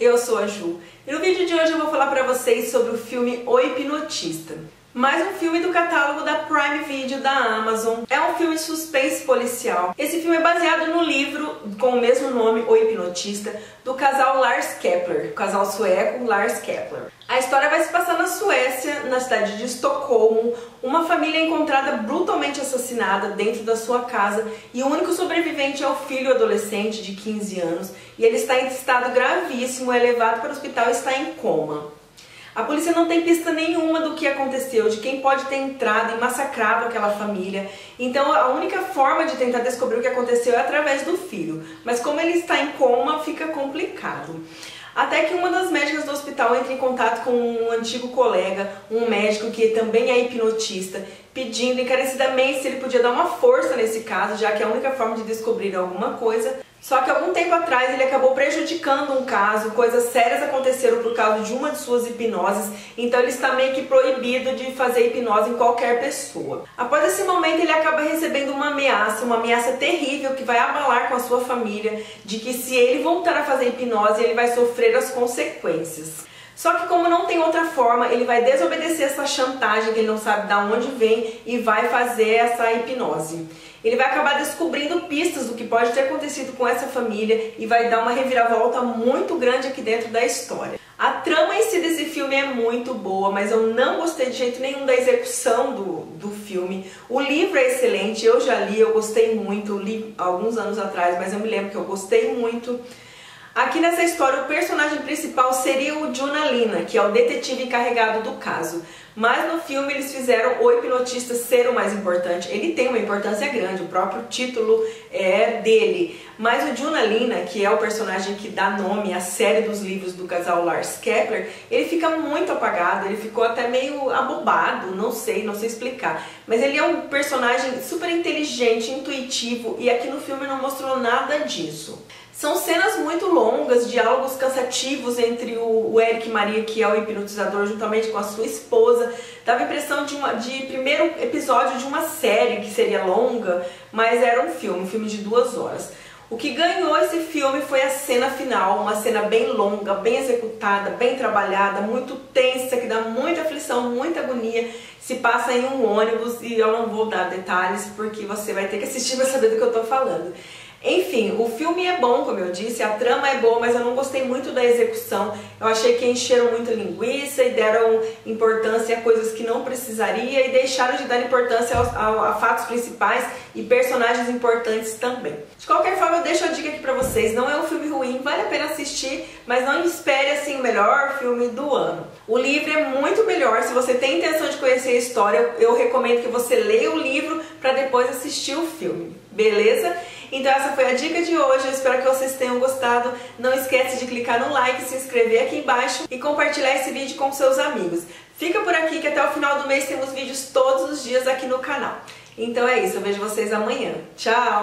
eu sou a Ju e no vídeo de hoje eu vou falar pra vocês sobre o filme O Hipnotista. Mais um filme do catálogo da Prime Video da Amazon. É um filme de suspense policial. Esse filme é baseado no livro com o mesmo nome, O Hipnotista, do casal Lars Kepler, casal sueco Lars Kepler. A história vai se passar na Suécia, na cidade de Estocolmo. Uma família é encontrada brutalmente assassinada dentro da sua casa e o único sobrevivente é o filho adolescente de 15 anos e ele está em estado gravíssimo, é levado para o hospital e está em coma. A polícia não tem pista nenhuma do que aconteceu, de quem pode ter entrado e massacrado aquela família. Então a única forma de tentar descobrir o que aconteceu é através do filho. Mas como ele está em coma, fica complicado. Até que uma das médicas do hospital entra em contato com um antigo colega, um médico que também é hipnotista, pedindo encarecidamente se ele podia dar uma força nesse caso, já que é a única forma de descobrir alguma coisa. Só que algum tempo atrás ele acabou prejudicando um caso, coisas sérias aconteceram por causa de uma de suas hipnoses, então ele está meio que proibido de fazer hipnose em qualquer pessoa. Após esse momento ele acaba recebendo uma ameaça, uma ameaça terrível que vai abalar com a sua família, de que se ele voltar a fazer hipnose ele vai sofrer as consequências. Só que como não tem outra forma, ele vai desobedecer essa chantagem que ele não sabe de onde vem e vai fazer essa hipnose. Ele vai acabar descobrindo pistas do que pode ter acontecido com essa família e vai dar uma reviravolta muito grande aqui dentro da história. A trama em si desse filme é muito boa, mas eu não gostei de jeito nenhum da execução do, do filme. O livro é excelente, eu já li, eu gostei muito, li alguns anos atrás, mas eu me lembro que eu gostei muito. Aqui nessa história, o personagem principal seria o Jonah Lina, que é o detetive encarregado do caso. Mas no filme eles fizeram o hipnotista ser o mais importante. Ele tem uma importância grande, o próprio título é dele. Mas o Jonah Lina, que é o personagem que dá nome à série dos livros do casal Lars Kepler, ele fica muito apagado, ele ficou até meio abobado, não sei, não sei explicar. Mas ele é um personagem super inteligente, intuitivo, e aqui no filme não mostrou nada disso. São cenas muito longas, diálogos cansativos entre o, o Eric Maria, que é o hipnotizador, juntamente com a sua esposa. Dava a impressão de, uma, de primeiro episódio de uma série que seria longa, mas era um filme, um filme de duas horas. O que ganhou esse filme foi a cena final, uma cena bem longa, bem executada, bem trabalhada, muito tensa, que dá muita aflição, muita agonia. Se passa em um ônibus e eu não vou dar detalhes porque você vai ter que assistir para saber do que eu estou falando. Enfim, o filme é bom, como eu disse, a trama é boa, mas eu não gostei muito da execução. Eu achei que encheram muito linguiça e deram importância a coisas que não precisaria e deixaram de dar importância a, a, a fatos principais e personagens importantes também. De qualquer forma, eu deixo a dica aqui pra vocês. Não é um filme ruim, vale a pena assistir, mas não espere assim o melhor filme do ano. O livro é muito melhor. Se você tem intenção de conhecer a história, eu recomendo que você leia o livro para depois assistir o filme. Beleza? Então essa foi a dica de hoje, eu espero que vocês tenham gostado. Não esquece de clicar no like, se inscrever aqui embaixo e compartilhar esse vídeo com seus amigos. Fica por aqui que até o final do mês temos vídeos todos os dias aqui no canal. Então é isso, eu vejo vocês amanhã. Tchau!